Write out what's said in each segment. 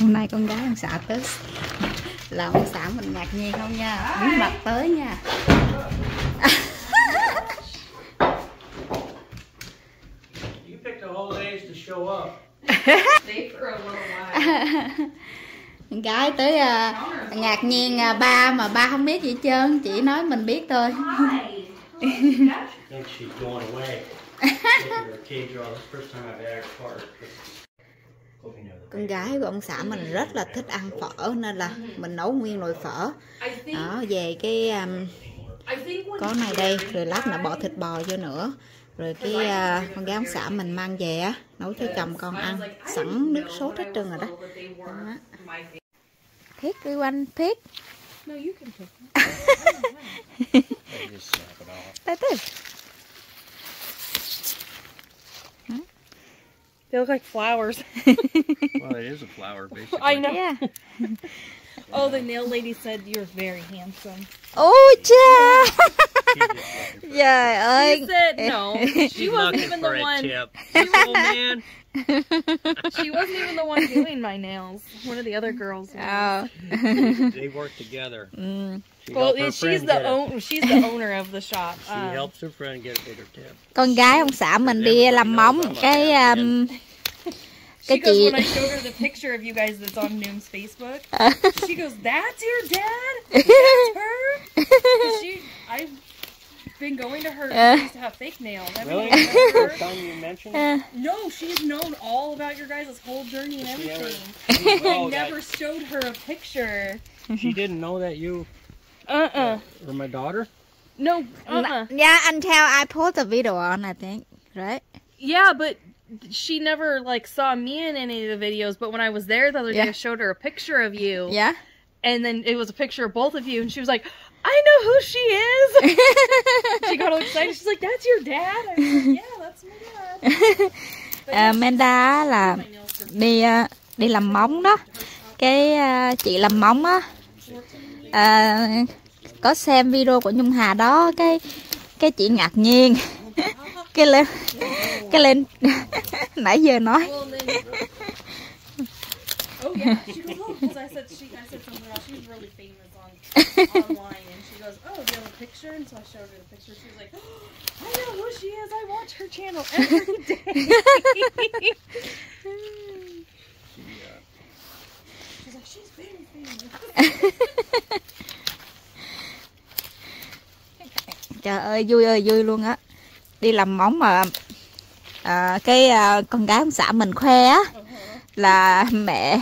hôm nay con gái ông xã tới là ông xã mình ngạc nhiên không nha? Bí mật tới nha. You picked a whole age to show up. Stay for a little while. con gái tới à, ngạc nhiên à, ba mà ba không biết gì hết trơn. Chỉ nói mình biết thôi think she's going away. Con gái của ông xã mình rất là thích ăn phở nên là mình nấu nguyên nồi phở. Đó về cái um, có này đây rồi lát nữa bỏ thịt bò vô nữa. Rồi cái à, con gái ông xã mình mang về á nấu cho chồng con ăn. sẵn nước sốt hết trơn rồi đó. Đó. thiết đi quanh thiết No, you can pick. I just snap it They look like flowers. Well, it is a flower, basically. I know. yeah. Oh, the nail lady said you're very handsome. Oh, yeah. yeah, just looking for- trời ơi She said no. She wasn't looking even for the a one. tip. Oh man. She wasn't even the one doing my nails. One of the other girls. was. Ờ. They work together. Ừ. She Well, her she's the own. She's the owner of the shop. She Um, helps her friend get a bigger tip. con gái ông xã mình đi làm móng cái um, she goes chị when I showed her the picture of you guys that's on Noom's Facebook. Uh-huh. She goes, "That's your dad. That's her? she, I've been going to her. Uh-huh. She used to have fake nails. Really? Everything about First her. time you mentioned Ờ. Uh-huh. No, she's known all about your guys' whole journey and She ever- everything. I never that- showed her a picture. she didn't know that you Uh-uh. Uh, were my daughter? No, uh-uh. yeah until I post the video on I think right Yeah, but she never like saw me in any of the videos. But when I was there the other day, I showed her a picture of you, yeah and then it was a picture of both of you, and she was like, "I know who she is." she got all excited. She's like, "That's your dad." Like, "Yeah, that's my dad." À, yeah, Menda là my nails for đi đi làm móng đó cái à, chị làm móng á à, có xem video của Nhung Hà đó cái cái chị ngạc nhiên cái lên cái lên nãy giờ nói oh yeah, she because I said she, I said something else. She's really famous on online, and she goes, oh, do you have a picture? And so I showed her the picture. She was like, oh, I know who she is. I watch her channel every day. She's like, she's very famous. trời ơi vui ơi vui luôn á đi làm móng mà à, cái à, con gái ông xã mình khoe á là mẹ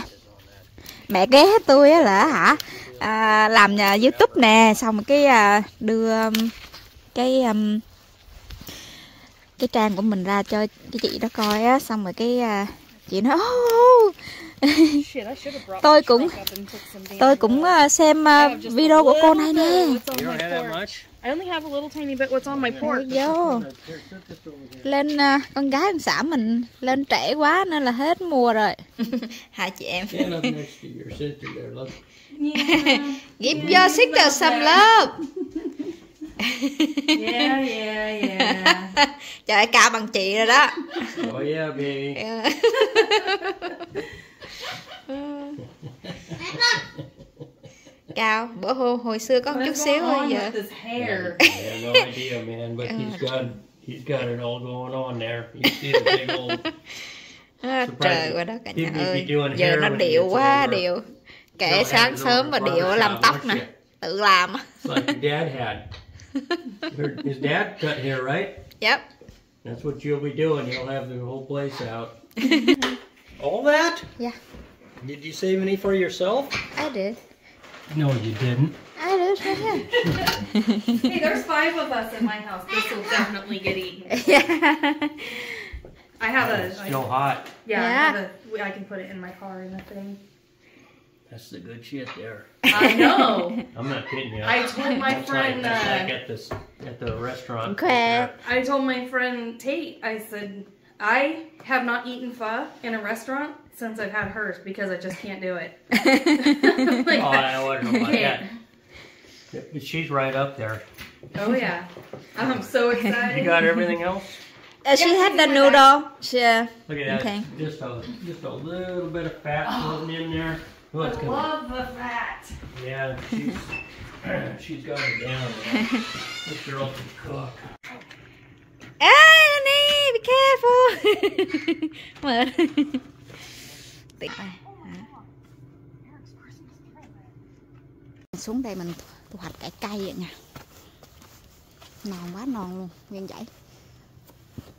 mẹ ghé tôi á là hả? À, làm nhà youtube nè xong cái à, đưa um, cái um, cái trang của mình ra cho cái chị đó coi á xong rồi cái à, chị nói "Ô, Shit, I should have brought Tôi cũng- tôi cũng à, xem à, video của cô này nè I only have a little tiny bit what's on my porch. vô. Lên à, con gái ông xã mình lên trễ quá nên là hết mùa rồi. Hai chị em? Give your sister some love. Yeah, yeah, yeah. trời ơi, cao bằng chị rồi đó. Oh yeah, baby. cao bữa hồi, hồi xưa có một chút xíu thôi giờ with his hair? I have no idea, man, but he's got he's got it all going on there. You see the big old. trời qua đó cả nhà ơi doing giờ nó điệu quá điệu kể sáng sớm mà điệu làm tóc nè tự làm It's like your dad had. Her- His dad cut hair, right? yep That's what you'll be doing. You'll have the whole place out. All that? Yeah. Did you save any for yourself? I did No, you didn't. I did right here hey, there's five of us in my house. This will definitely get eaten. yeah I have It's a, still hot. yeah, I, Yeah. have a, I can put it in my car in the thing. That's the good shit there. I know. I'm not kidding you. I told my That's friend. like, that's like Uh, at this at the restaurant. Okay. I told my friend Tate, I said, I have not eaten pho in a restaurant since I've had hers because I just can't do it. Oh, I wouldn't know about that. Can't. She's right up there. Oh yeah. I'm so excited. You got everything else? Uh, she had the noodle. She, uh, Look at that. Okay. Just a just a little bit of fat floating in there. Oh, I gonna, love the fat. yeah, she's she's got it down. Man. This girl can cook. Annie, be careful. Tí- à? Xuống đây mình thu hoạch cải cây vậy nha. Non quá non luôn, nguyên dãy.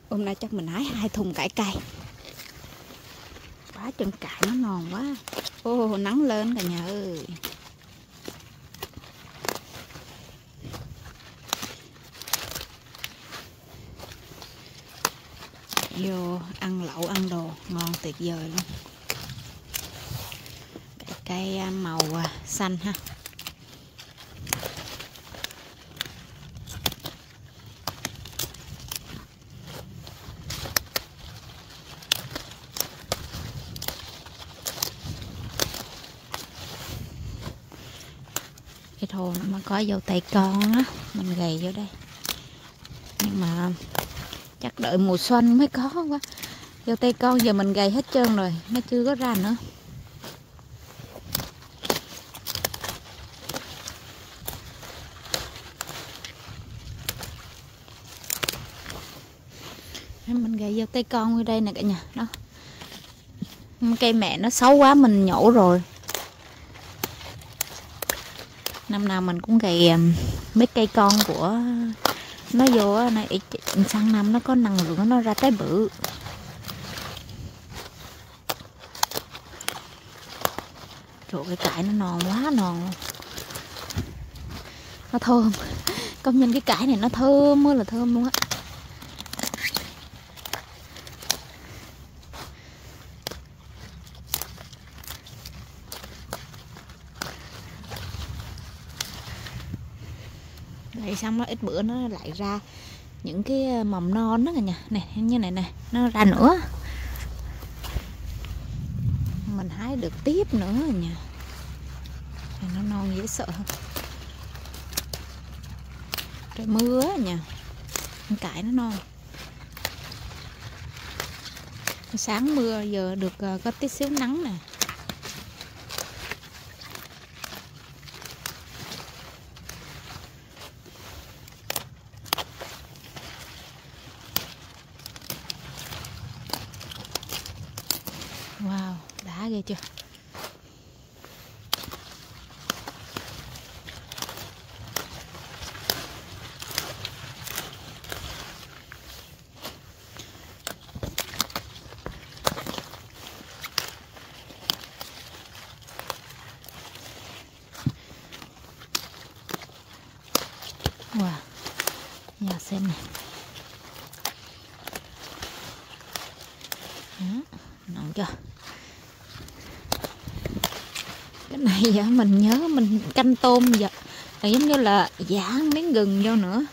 Hôm nay chắc mình hái hai thùng cải cây. Quá chân cải nó non quá. Ô, nắng lên cả nhà ơi. vô ăn lẩu ăn đồ ngon tuyệt vời luôn cây à, màu à, xanh ha. Cái thồ nó mới có dâu tay con á, mình gầy vô đây. Nhưng mà chắc đợi mùa xuân mới có quá. Dâu tay con giờ mình gầy hết trơn rồi, nó chưa có ra nữa. Cây con ở đây nè cả nhà. Đó. Cây mẹ nó xấu quá, mình nhổ rồi. Năm nào mình cũng gầy um, mấy cây con của nó vô này sang năm nó có năng lượng nó ra trái bự. Trời cái cải nó non quá, non. Luôn Nó thơm. Công nhân cái cải này nó thơm, mới là thơm luôn á. Vậy xong nó ít bữa nó lại ra những cái ờ, mầm non đó cả nhà. Này như này này nó ra nữa. Mình hái được tiếp nữa rồi nha. Này, nó non dễ sợ trời mưa nha. Con cải nó non. Sáng mưa giờ được ờ, có tí xíu nắng nè. Wow, đã ghê chưa? Wow, nhà xem này. Ừ, Đó, ngon chưa? cái này dạ mình nhớ mình canh tôm vậy, là giống như là giả miếng gừng vô nữa.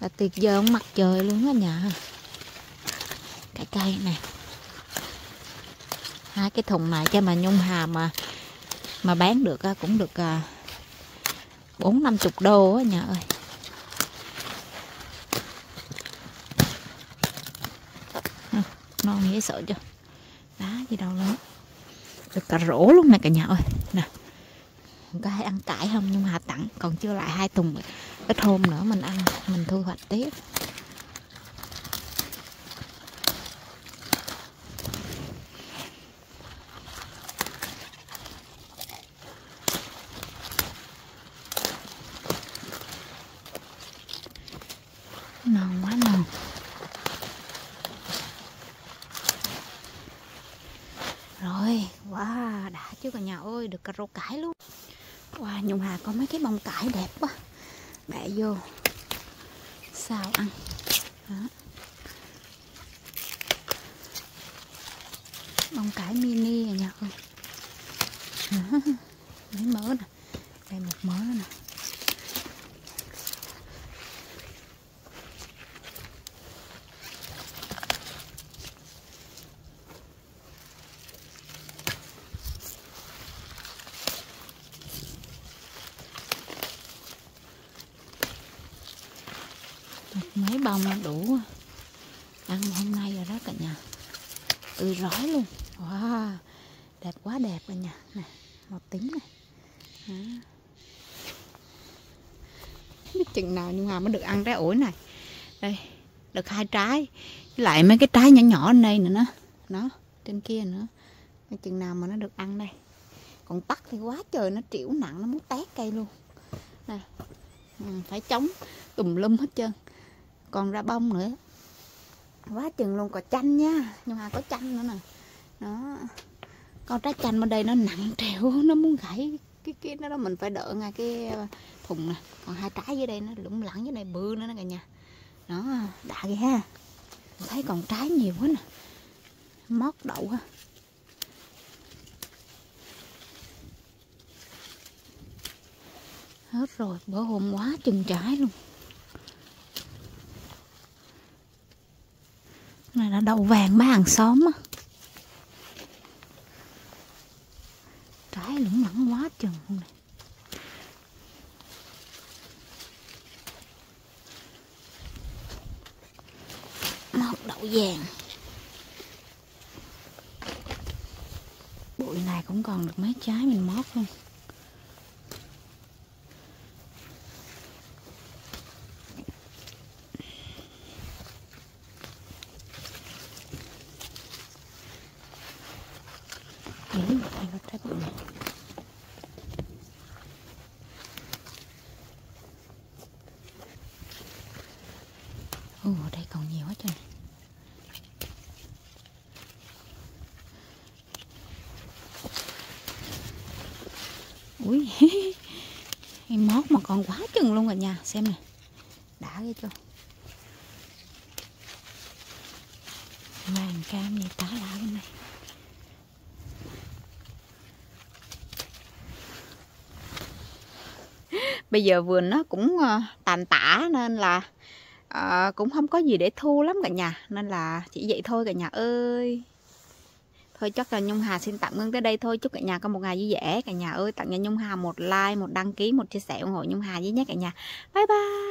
Là tuyệt vời ông mặt trời luôn á nhà. Cái cây này. Hai cái thùng này cho mà nhung hà mà mà bán được cũng được à, bốn năm chục đô á nhà ơi. Non dễ sợ chưa? Đá gì đâu lớn được cà rổ luôn nè cả nhà ơi có hay ăn cải không? Nhưng mà tặng, còn chưa lại hai thùng. Ít hôm nữa mình ăn, mình thu hoạch tiếp. Non quá non rồi wow đã chứ cả nhà ơi, được cà rô cải luôn wow, nhung hà có mấy cái bông cải đẹp quá. Bẻ vô. Sao ăn? Đó. bông cải mini à nhà ơi. Mấy mớ nè. Đây, một mớ nè. Mấy đủ ăn hôm nay rồi đó cả nhà. Tươi rói luôn. Wow đẹp quá đẹp cả nhà nè màu tím này à. biết chừng nào nhưng mà mới được ăn trái ổi này. Đây được hai trái. Với lại mấy cái trái nhỏ nhỏ ở đây nữa nó nó trên kia nữa. Mấy chừng nào mà nó được ăn đây. Còn tắc thì quá trời nó triểu nặng nó muốn tét cây luôn. Nè ừ, phải chống tùm lum hết trơn còn ra bông nữa. Quá chừng luôn có chanh nha nhưng mà có chanh nữa nè. Đó. Con trái chanh bên đây nó nặng trèo nó muốn gãy cái cái đó, đó mình phải đỡ ngay cái ờ, thùng nè. Còn hai trái dưới đây nó lủng lẳng dưới này bự nữa nè cả nhà. Đó đã ghê ha. Mình thấy còn trái nhiều quá nè. Mót đậu ha. Hết rồi bữa hôm quá chừng trái luôn. Là đậu vàng má hàng xóm á. Trái lủng lẳng quá chừng luôn này. Mọc đậu vàng. Bụi này cũng còn được mấy trái mình mót luôn Ý, đây có trái bụi này Ồ, ở đây còn nhiều quá trời. Ui, cái mót mà còn quá chừng luôn rồi nha, xem nè Đã ghê chưa? Vàng cam gì tá lạ bên này. Bây giờ vườn nó cũng ờ, tàn tả nên là à, cũng không có gì để thu lắm cả nhà Nên là chỉ vậy thôi cả nhà ơi. Thôi chắc là Nhung Hà xin tạm ngưng tới đây thôi Chúc cả nhà có một ngày vui vẻ. Cả nhà ơi tặng cho Nhung Hà một like, một đăng ký, một chia sẻ ủng hộ Nhung Hà với nhé cả nhà. Bye bye!